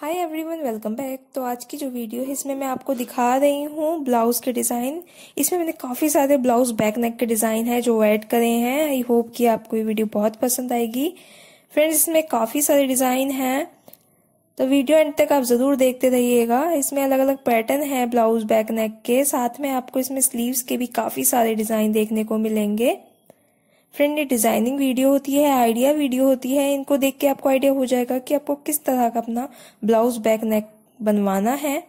Hi everyone welcome back तो आज की जो वीडियो है, इसमें मैं आपको दिखा रही हूँ ब्लाउज़ के डिज़ाइन इसमें मैंने काफ़ी सारे ब्लाउज़ बैक नेक के डिज़ाइन है जो ऐड करे हैं। आई होप कि आपको ये वीडियो बहुत पसंद आएगी। फ्रेंड्स इसमें काफ़ी सारे डिज़ाइन हैं। तो वीडियो एंड तक आप ज़रूर देखते रहिएगा। इसमें अलग अलग पैटर्न है ब्लाउज़ बैक नेक के। साथ में आपको इसमें स्लीव्स के भी काफ़ी सारे डिज़ाइन देखने को मिलेंगे। फ्रेंड ये डिज़ाइनिंग वीडियो होती है आइडिया वीडियो होती है, इनको देख के आपको आइडिया हो जाएगा कि आपको किस तरह का अपना ब्लाउज बैक नेक बनवाना है।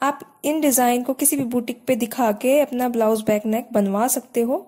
आप इन डिज़ाइन को किसी भी बुटीक पे दिखा के अपना ब्लाउज बैक नेक बनवा सकते हो।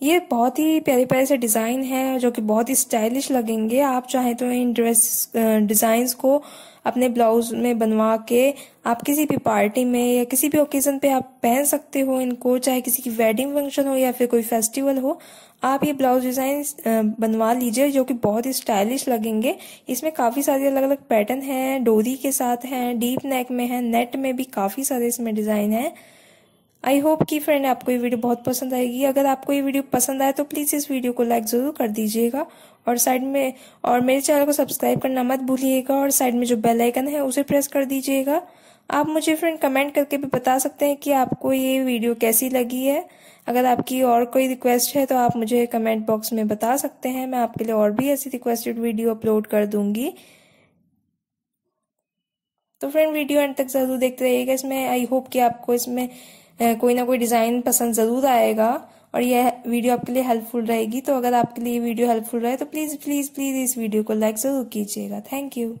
ये बहुत ही प्यारे प्यारे से डिज़ाइन है जो कि बहुत ही स्टाइलिश लगेंगे। आप चाहें तो इन ड्रेस डिज़ाइंस को अपने ब्लाउज में बनवा के आप किसी भी पार्टी में या किसी भी ओकेजन पे आप पहन सकते हो इनको, चाहे किसी की वेडिंग फ़ंक्शन हो या फिर कोई फेस्टिवल हो, आप ये ब्लाउज डिज़ाइन बनवा लीजिए जो कि बहुत ही स्टाइलिश लगेंगे। इसमें काफ़ी सारे अलग अलग पैटर्न हैं, डोरी के साथ हैं, डीप नेक में है, नेट में भी काफ़ी सारे इसमें डिज़ाइन है। आई होप कि फ्रेंड आपको ये वीडियो बहुत पसंद आएगी। अगर आपको ये वीडियो पसंद आए तो प्लीज़ इस वीडियो को लाइक ज़रूर कर दीजिएगा। और साइड में, और मेरे चैनल को सब्सक्राइब करना मत भूलिएगा और साइड में जो बेल आइकन है उसे प्रेस कर दीजिएगा। आप मुझे फ्रेंड कमेंट करके भी बता सकते हैं कि आपको ये वीडियो कैसी लगी है। अगर आपकी और कोई रिक्वेस्ट है तो आप मुझे कमेंट बॉक्स में बता सकते हैं। मैं आपके लिए और भी ऐसी रिक्वेस्टेड वीडियो अपलोड कर दूँगी। तो फ्रेंड वीडियो एंड तक ज़रूर देखते रहिएगा। इसमें आई होप कि आपको इसमें कोई ना कोई डिज़ाइन पसंद ज़रूर आएगा और यह वीडियो आपके लिए हेल्पफुल रहेगी। तो अगर आपके लिए वीडियो हेल्पफुल रहे तो प्लीज़ प्लीज़ प्लीज़ इस वीडियो को लाइक ज़रूर कीजिएगा। Thank you